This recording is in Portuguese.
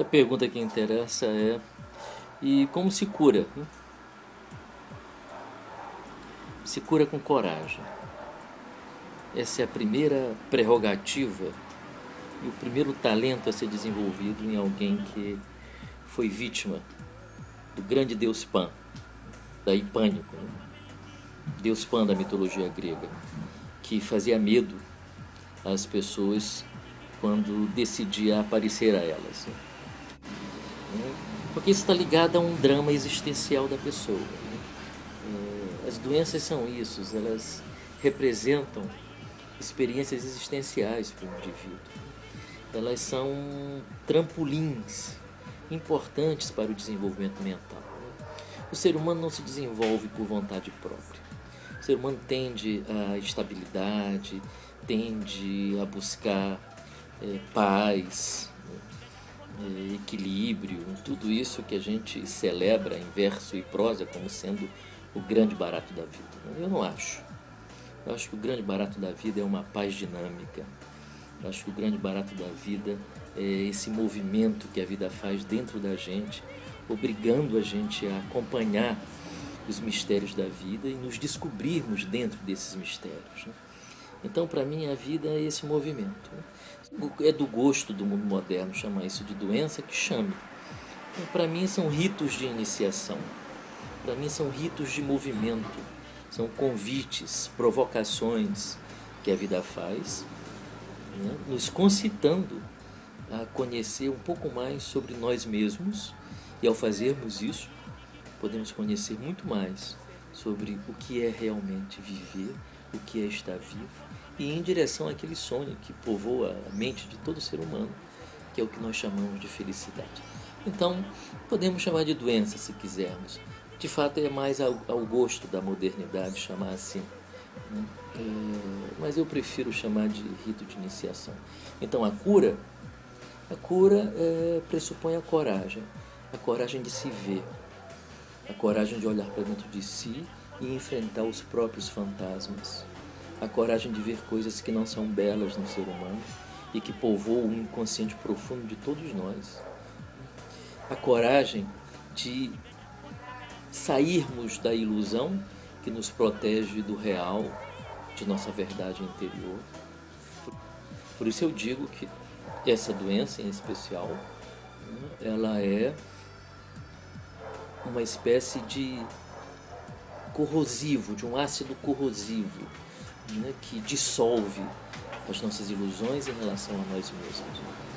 A pergunta que interessa é: e como se cura? Se cura com coragem. Essa é a primeira prerrogativa e o primeiro talento a ser desenvolvido em alguém que foi vítima do grande deus Pan, daí pânico, né? deus Pan da mitologia grega, que fazia medo às pessoas quando decidia aparecer a elas. Né? Porque isso está ligado a um drama existencial da pessoa. Né? É, as doenças são isso, elas representam experiências existenciais para o indivíduo. Elas são trampolins importantes para o desenvolvimento mental. Né? O ser humano não se desenvolve por vontade própria. O ser humano tende à estabilidade, tende a buscar é, paz, é, equilíbrio, tudo isso que a gente celebra em verso e prosa como sendo o grande barato da vida. Eu não acho. Eu acho que o grande barato da vida é uma paz dinâmica. Eu acho que o grande barato da vida é esse movimento que a vida faz dentro da gente, obrigando a gente a acompanhar os mistérios da vida e nos descobrirmos dentro desses mistérios. Né? Então, para mim, a vida é esse movimento. Né? é do gosto do mundo moderno chamar isso de doença, que chame. Então, para mim são ritos de iniciação, para mim são ritos de movimento, são convites, provocações que a vida faz, né? nos concitando a conhecer um pouco mais sobre nós mesmos e ao fazermos isso, podemos conhecer muito mais sobre o que é realmente viver, o que é estar vivo e em direção àquele sonho que povoa a mente de todo ser humano, que é o que nós chamamos de felicidade. Então, podemos chamar de doença se quisermos. De fato, é mais ao, gosto da modernidade chamar assim. Né? É, mas eu prefiro chamar de rito de iniciação. Então, a cura, a cura é, pressupõe a coragem, a coragem de se ver, a coragem de olhar para dentro de si e enfrentar os próprios fantasmas a coragem de ver coisas que não são belas no ser humano e que povoam o inconsciente profundo de todos nós. A coragem de sairmos da ilusão que nos protege do real, de nossa verdade interior. Por isso eu digo que essa doença em especial, né, ela é uma espécie de corrosivo, de um ácido corrosivo né, que dissolve as nossas ilusões em relação a nós mesmos.